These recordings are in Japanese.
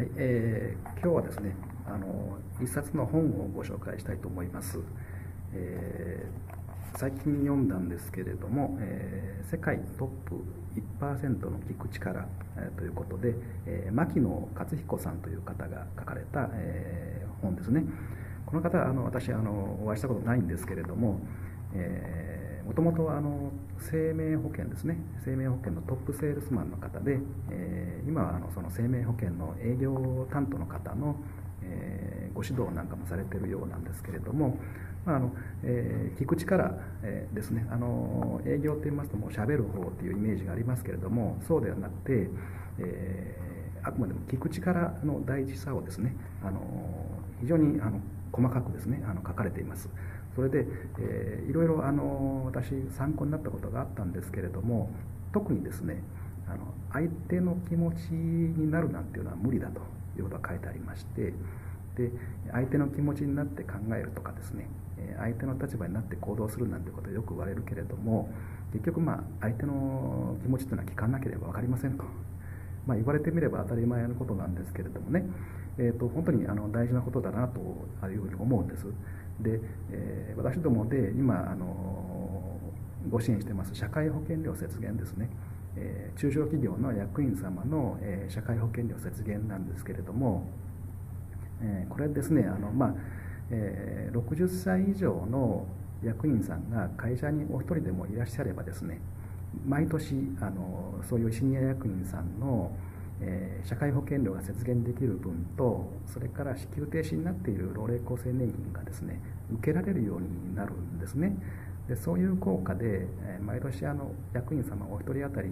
はい、えー、今日はですねあの一冊の本をご紹介したいと思います、えー、最近読んだんですけれども、えー、世界トップ1%の聞く力、え、ということで、えー、牧野克彦さんという方が書かれた、えー、本ですね。この方あの私あのお会いしたことないんですけれども、えーもともと生命保険ですね生命保険のトップセールスマンの方で、えー、今はあのその生命保険の営業担当の方の、えー、ご指導なんかもされているようなんですけれども、まああのえー、聞く力、えー、ですねあの営業といいますともうしゃべる方っていうイメージがありますけれどもそうではなくて、えー、あくまでも聞く力の大事さをですねあの非常にあの細かくですねあの書かれています。それで、えー、いろいろあの私参考になったことがあったんですけれども特にですねあの相手の気持ちになるなんていうのは無理だということが書いてありましてで相手の気持ちになって考えるとかですね相手の立場になって行動するなんてことはよく言われるけれども結局まあ相手の気持ちというのは聞かなければ分かりませんと、まあ、言われてみれば当たり前のことなんですけれどもね、えー、と本当にあの大事なことだなというふうに思うんです。で、えー、私どもで今あのご支援してます社会保険料節減ですね、えー、中小企業の役員様の、えー、社会保険料節減なんですけれども、えー、これですねあの、まあえー、60歳以上の役員さんが会社にお一人でもいらっしゃればですね毎年あのそういうシニア役員さんのえー、社会保険料が節減できる分とそれから支給停止になっている老齢厚生年金がですね受けられるようになるんですね。でそういう効果で、えー、毎年あの役員様お一人当たり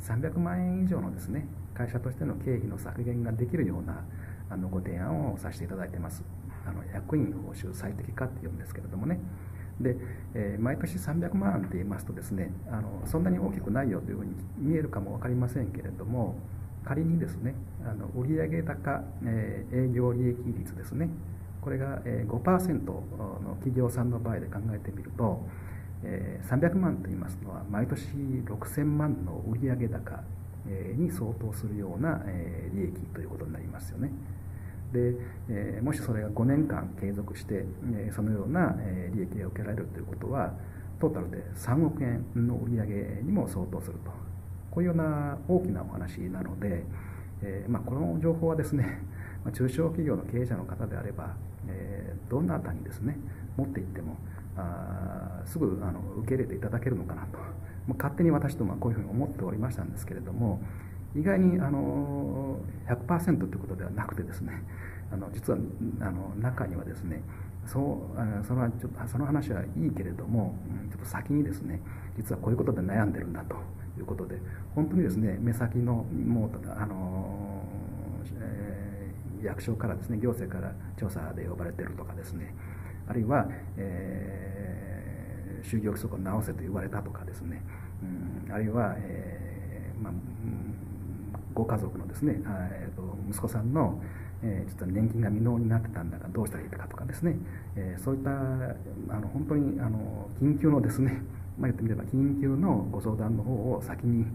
300万円以上のですね会社としての経費の削減ができるようなあのご提案をさせていただいてます。あの役員報酬最適化っていうんですけれどもね。で、えー、毎年300万って言いますとですねあのそんなに大きくないよというふうに見えるかも分かりませんけれども仮にですねあの売上高、えー、営業利益率ですねこれが5%の企業さんの場合で考えてみると、え、300万といいますのは毎年6000万の売上高に相当するような利益ということになりますよね。で、えもしそれが5年間継続して、えそのようなえ利益が受けられるということはトータルで3億円の売上にも相当するとこういうような大きなお話なので、えー、まあ、この情報はですね、ま中小企業の経営者の方であれば、えー、どなたにですね持っていってもあすぐあの受け入れていただけるのかなと、ま、勝手に私どもはこういうふうに思っておりましたんですけれども意外にあの100%ということではなくてですねあの実はあの中にはですねそうそのちょっとその話はいいけれどもちょっと先にですね実はこういうことで悩んでるんだということで本当にですね目先のもうあの、えー、役所からですね行政から調査で呼ばれてるとかですねあるいは、えー、就業規則を直せと言われたとかですね、うん、あるいは、えーまあ、ご家族のですね、えー、と息子さんのえー、実は年金が未納になってたんだがどうしたらいいかとかですね、えー、そういったあの本当にあの緊急のですね まあ、言ってみれば緊急のご相談の方を先に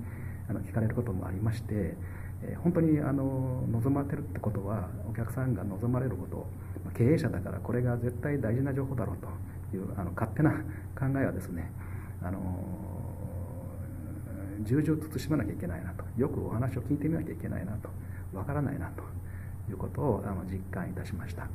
あの聞かれることもありまして、えー、本当にあの望まれてるってことはお客さんが望まれること経営者だからこれが絶対大事な情報だろうというあの勝手な考えはですねあの重々慎まなきゃいけないなと。よくお話を聞いてみなきゃいけないなと。わからないなと。いうことをあの実感いたしました。